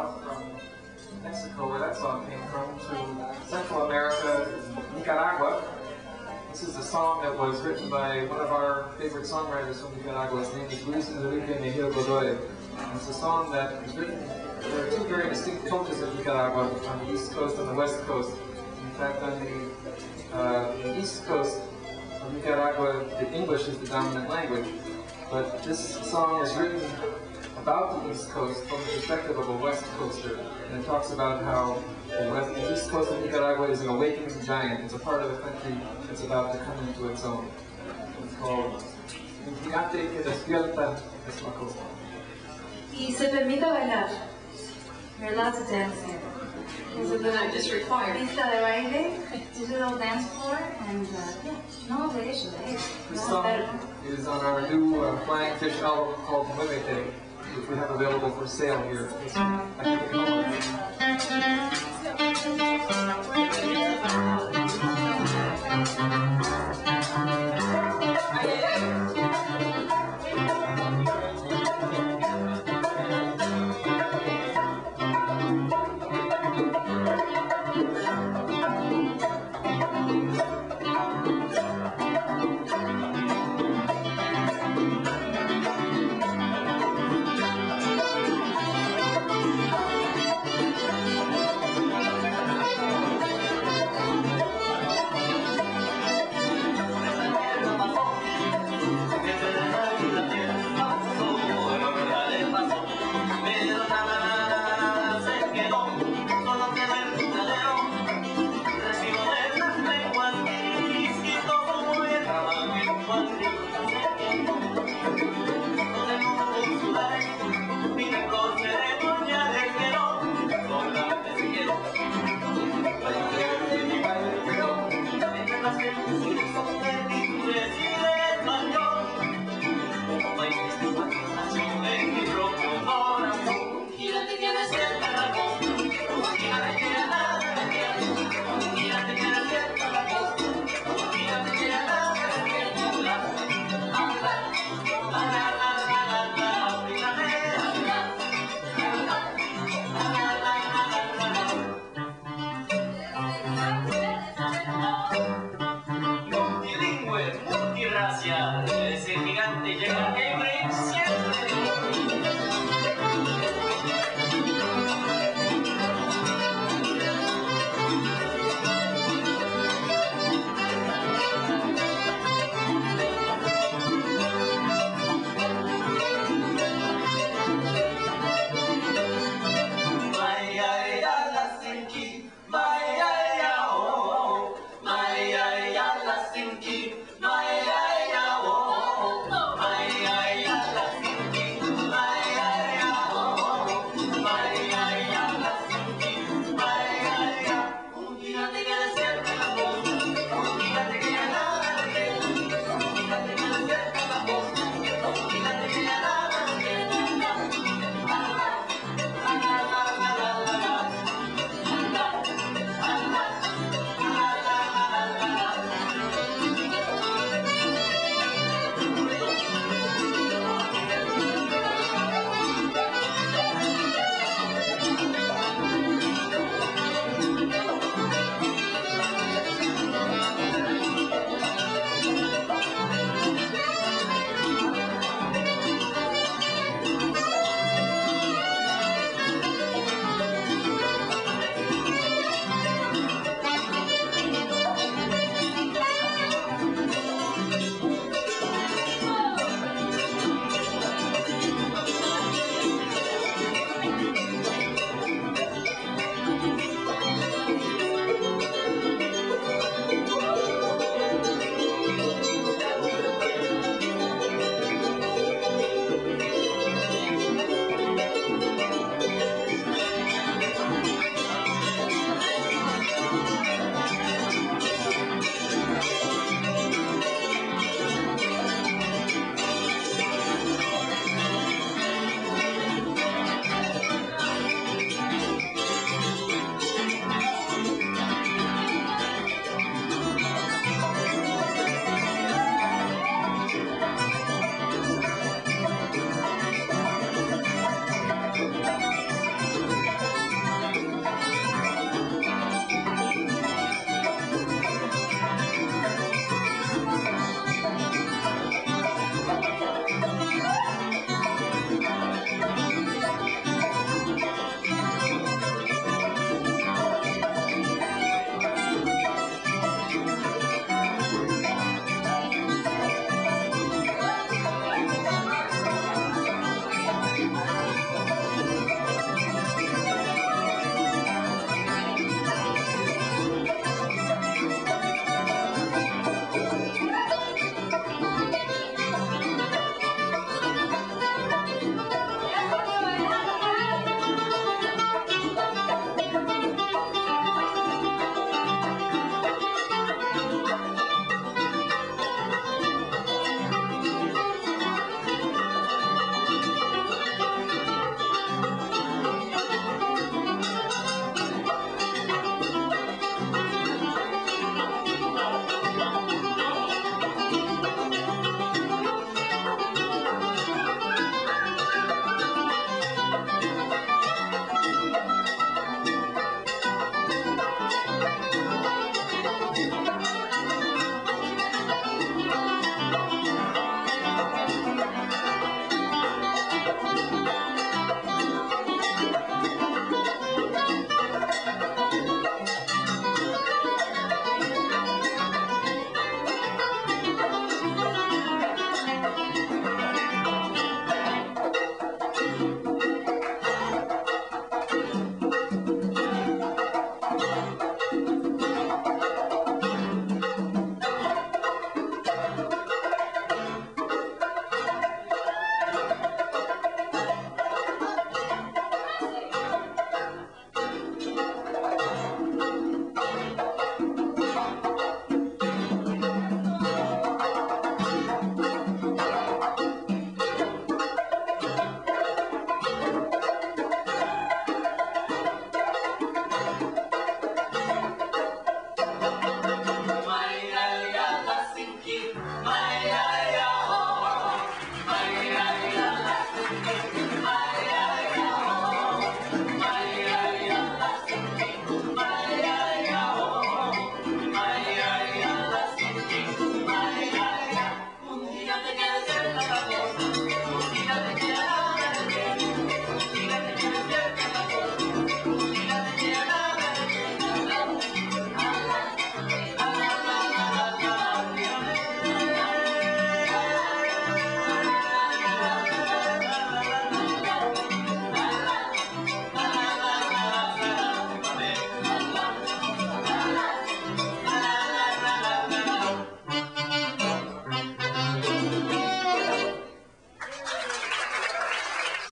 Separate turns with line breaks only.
south from Mexico, where that song came from, to Central America, Nicaragua. This is a song that was written by one of our favorite songwriters from Nicaragua. His name is Luis Enrique Mejia Godoy. It's a song that was written, there are two very distinct cultures of Nicaragua, on the east coast and the west coast. In fact, on the, uh, the east coast of Nicaragua, the English is the dominant language. But this song is written about the East Coast from the perspective of a West Coaster. And it talks about how the, West, the East Coast of Nicaragua is an awakening giant. It's a part of the country that's about to come into its own. It's called Un gigante que despierta es la costa.
Y se permite bailar. You're allowed to dance here. There's a little
just required.
pista de baile, digital dance floor, and uh, yeah, no obligation?
This
No
song is on our new uh, Flying Fish album called Muévete, which we have available for sale here. It's- I